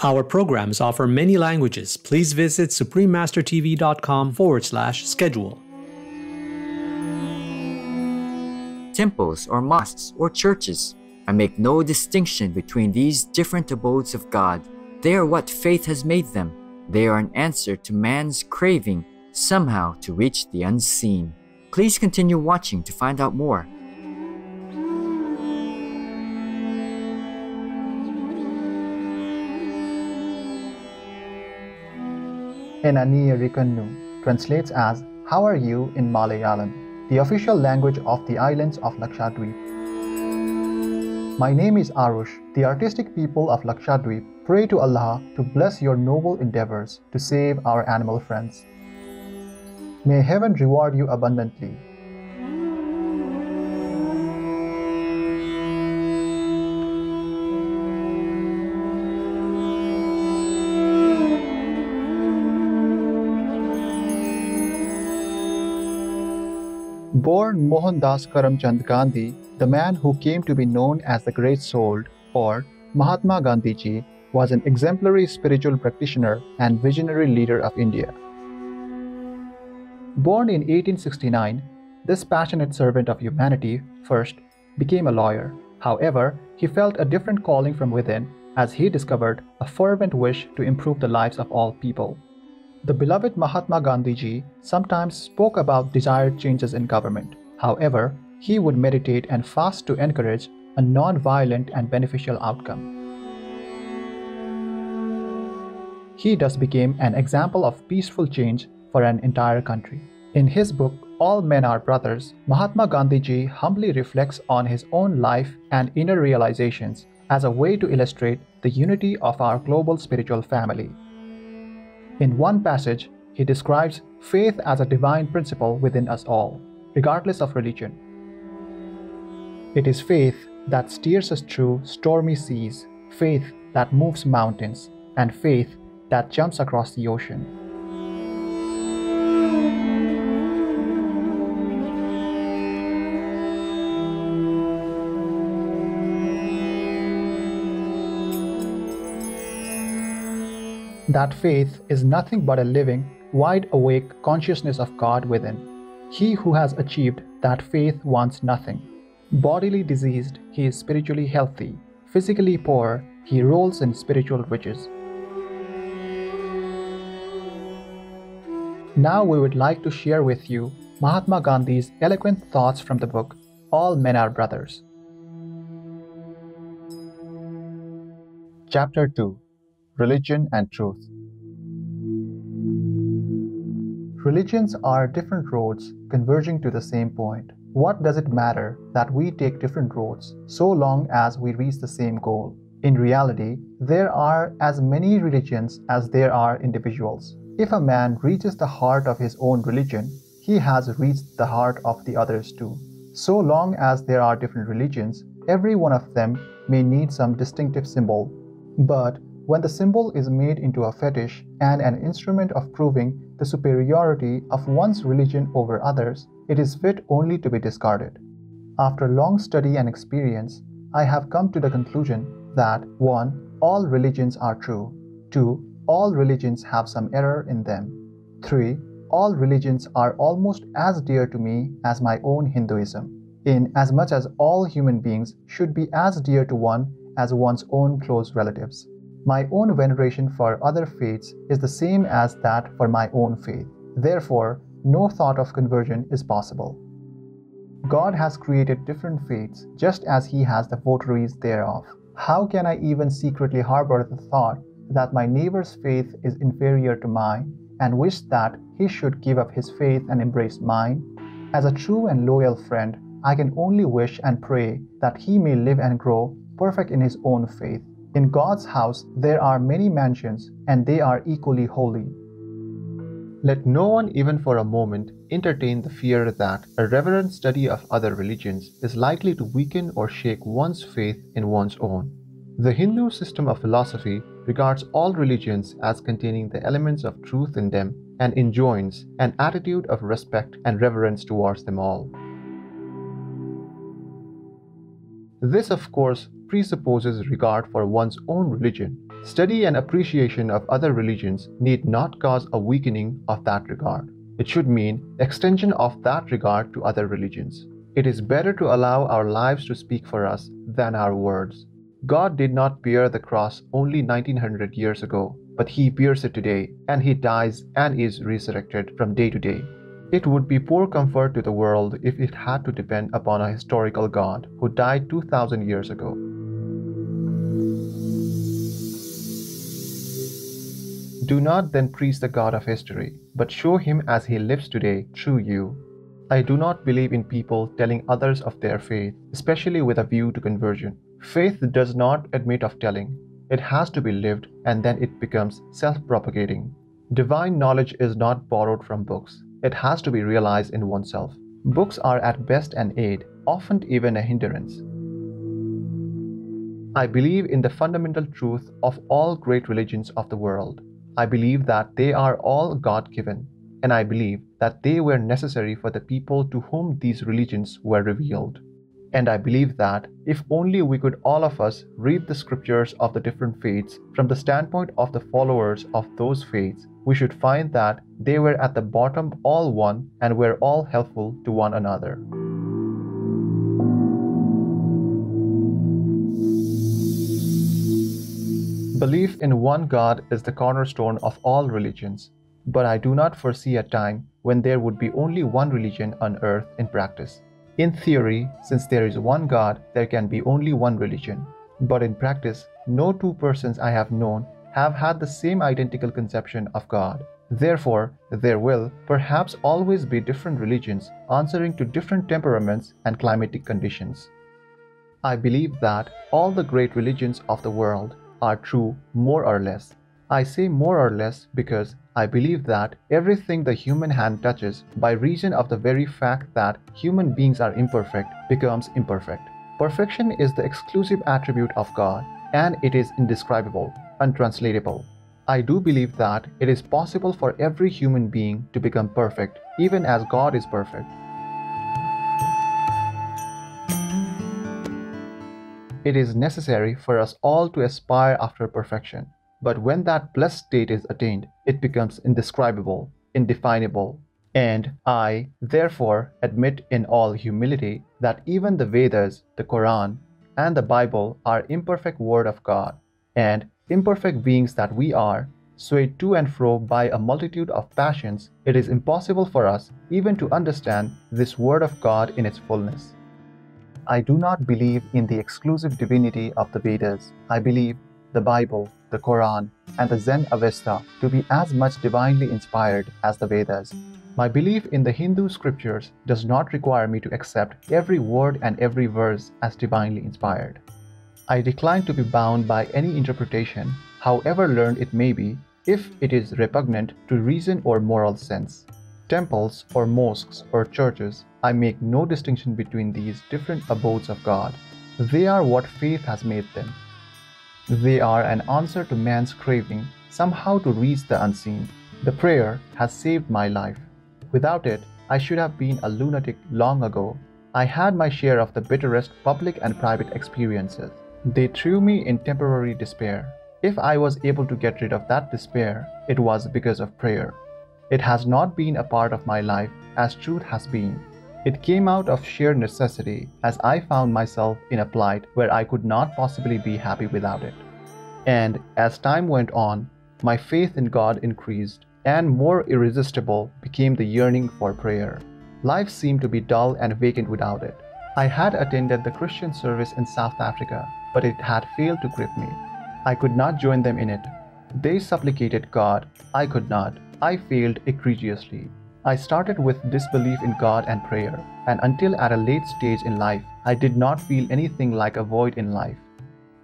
Our programs offer many languages. Please visit suprememastertv.com forward slash schedule. Temples or mosques or churches. I make no distinction between these different abodes of God. They are what faith has made them. They are an answer to man's craving somehow to reach the unseen. Please continue watching to find out more. Enani Rikannu translates as How are you in Malayalam, the official language of the islands of Lakshadweep. My name is Arush. The artistic people of Lakshadweep pray to Allah to bless your noble endeavors to save our animal friends. May heaven reward you abundantly. Born Mohandas Karamchand Gandhi, the man who came to be known as the Great Soul or Mahatma Gandhi ji, was an exemplary spiritual practitioner and visionary leader of India. Born in 1869, this passionate servant of humanity first became a lawyer. However, he felt a different calling from within as he discovered a fervent wish to improve the lives of all people. The beloved Mahatma Gandhi ji sometimes spoke about desired changes in government. However, he would meditate and fast to encourage a non-violent and beneficial outcome. He thus became an example of peaceful change for an entire country. In his book, All Men Are Brothers, Mahatma Gandhi ji humbly reflects on his own life and inner realizations as a way to illustrate the unity of our global spiritual family. In one passage, he describes faith as a divine principle within us all, regardless of religion. It is faith that steers us through stormy seas, faith that moves mountains, and faith that jumps across the ocean. That faith is nothing but a living, wide awake consciousness of God within. He who has achieved that faith wants nothing. Bodily diseased, he is spiritually healthy. Physically poor, he rolls in spiritual riches. Now we would like to share with you Mahatma Gandhi's eloquent thoughts from the book All Men Are Brothers. Chapter 2 Religion and Truth Religions are different roads converging to the same point. What does it matter that we take different roads so long as we reach the same goal? In reality, there are as many religions as there are individuals. If a man reaches the heart of his own religion, he has reached the heart of the others too. So long as there are different religions, every one of them may need some distinctive symbol. But when the symbol is made into a fetish and an instrument of proving the superiority of one's religion over others, it is fit only to be discarded. After long study and experience, I have come to the conclusion that 1. All religions are true. 2 all religions have some error in them. 3. All religions are almost as dear to me as my own Hinduism, in as much as all human beings should be as dear to one as one's own close relatives. My own veneration for other faiths is the same as that for my own faith. Therefore, no thought of conversion is possible. God has created different faiths just as He has the votaries thereof. How can I even secretly harbor the thought that my neighbor's faith is inferior to mine and wish that he should give up his faith and embrace mine? As a true and loyal friend, I can only wish and pray that he may live and grow perfect in his own faith. In God's house there are many mansions, and they are equally holy. Let no one even for a moment entertain the fear that a reverent study of other religions is likely to weaken or shake one's faith in one's own. The Hindu system of philosophy regards all religions as containing the elements of truth in them and enjoins an attitude of respect and reverence towards them all. This, of course, presupposes regard for one's own religion, Study and appreciation of other religions need not cause a weakening of that regard. It should mean extension of that regard to other religions. It is better to allow our lives to speak for us than our words. God did not bear the cross only 1900 years ago, but He bears it today, and He dies and is resurrected from day to day. It would be poor comfort to the world if it had to depend upon a historical God who died 2000 years ago. Do not then preach the God of history, but show him as he lives today through you. I do not believe in people telling others of their faith, especially with a view to conversion. Faith does not admit of telling. It has to be lived and then it becomes self propagating. Divine knowledge is not borrowed from books, it has to be realized in oneself. Books are at best an aid, often even a hindrance. I believe in the fundamental truth of all great religions of the world. I believe that they are all God given, and I believe that they were necessary for the people to whom these religions were revealed. And I believe that if only we could all of us read the scriptures of the different faiths from the standpoint of the followers of those faiths, we should find that they were at the bottom all one and were all helpful to one another. Belief in one God is the cornerstone of all religions, but I do not foresee a time when there would be only one religion on earth in practice. In theory, since there is one God, there can be only one religion. But in practice, no two persons I have known have had the same identical conception of God. Therefore, there will perhaps always be different religions answering to different temperaments and climatic conditions. I believe that all the great religions of the world are true more or less. I say more or less because I believe that everything the human hand touches, by reason of the very fact that human beings are imperfect, becomes imperfect. Perfection is the exclusive attribute of God, and it is indescribable, untranslatable. I do believe that it is possible for every human being to become perfect, even as God is perfect. It is necessary for us all to aspire after perfection. But when that blessed state is attained, it becomes indescribable, indefinable. And I, therefore, admit in all humility that even the Vedas, the Quran, and the Bible are imperfect word of God, and imperfect beings that we are, swayed to and fro by a multitude of passions, it is impossible for us even to understand this word of God in its fullness. I do not believe in the exclusive divinity of the Vedas. I believe the Bible, the Quran, and the Zend Avesta to be as much divinely inspired as the Vedas. My belief in the Hindu scriptures does not require me to accept every word and every verse as divinely inspired. I decline to be bound by any interpretation, however learned it may be, if it is repugnant to reason or moral sense. Temples or mosques or churches, I make no distinction between these different abodes of God. They are what faith has made them. They are an answer to man's craving somehow to reach the unseen. The prayer has saved my life. Without it, I should have been a lunatic long ago. I had my share of the bitterest public and private experiences. They threw me in temporary despair. If I was able to get rid of that despair, it was because of prayer. It has not been a part of my life as truth has been. It came out of sheer necessity as I found myself in a plight where I could not possibly be happy without it. And as time went on, my faith in God increased, and more irresistible became the yearning for prayer. Life seemed to be dull and vacant without it. I had attended the Christian service in South Africa, but it had failed to grip me. I could not join them in it. They supplicated God. I could not. I failed egregiously. I started with disbelief in God and prayer, and until at a late stage in life, I did not feel anything like a void in life.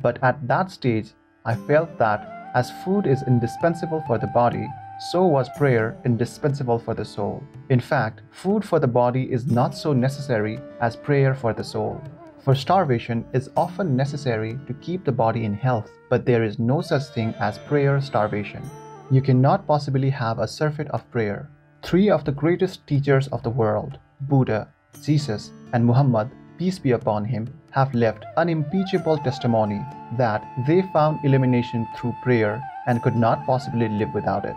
But at that stage, I felt that as food is indispensable for the body, so was prayer indispensable for the soul. In fact, food for the body is not so necessary as prayer for the soul. For starvation is often necessary to keep the body in health, but there is no such thing as prayer starvation. You cannot possibly have a surfeit of prayer. Three of the greatest teachers of the world, Buddha, Jesus, and Muhammad, peace be upon him, have left unimpeachable testimony that they found illumination through prayer and could not possibly live without it.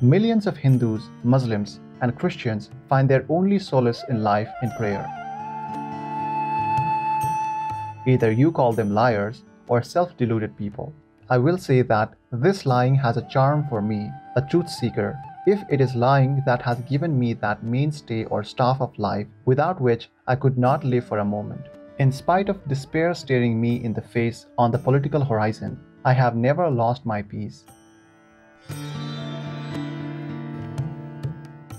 Millions of Hindus, Muslims, and Christians find their only solace in life in prayer. Either you call them liars or self deluded people. I will say that this lying has a charm for me, a truth seeker, if it is lying that has given me that mainstay or staff of life without which I could not live for a moment. In spite of despair staring me in the face on the political horizon, I have never lost my peace.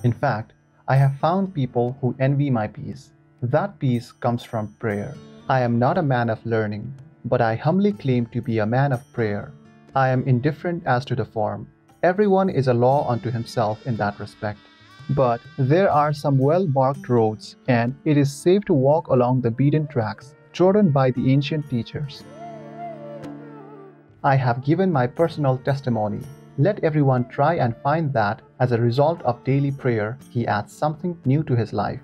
In fact, I have found people who envy my peace. That peace comes from prayer. I am not a man of learning, but I humbly claim to be a man of prayer. I am indifferent as to the form. Everyone is a law unto himself in that respect. But there are some well marked roads, and it is safe to walk along the beaten tracks trodden by the ancient teachers. I have given my personal testimony. Let everyone try and find that, as a result of daily prayer, he adds something new to his life.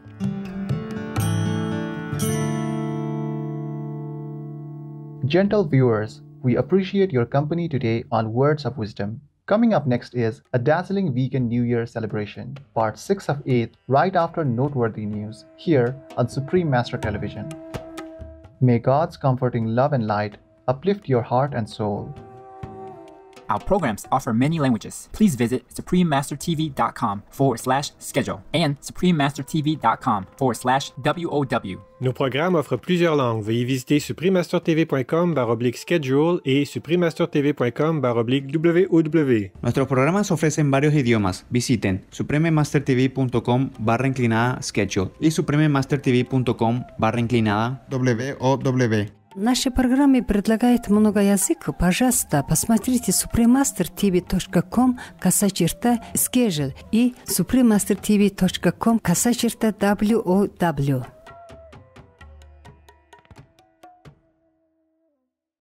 Gentle viewers, we appreciate your company today on Words of Wisdom. Coming up next is a dazzling vegan New Year celebration, part 6 of 8, right after noteworthy news, here on Supreme Master Television. May God's comforting love and light uplift your heart and soul. Our programs offer many languages. Please visit suprememastertv.com forward slash schedule and suprememastertv.com forward slash WOW. Nos programmes offrent plusieurs langues. Veuillez visiter suprememastertv.com baroblique schedule et suprememastertv.com baroblique WOW. Nuestros programas ofrecen varios idiomas. Visiten suprememastertv.com barra inclinada schedule y suprememastertv.com barra inclinada WOW. Наши программы предлагают много языков. Пожалуйста, посмотрите supremastertv.com косачерта schedule и supremastertv.com косачерта WOW.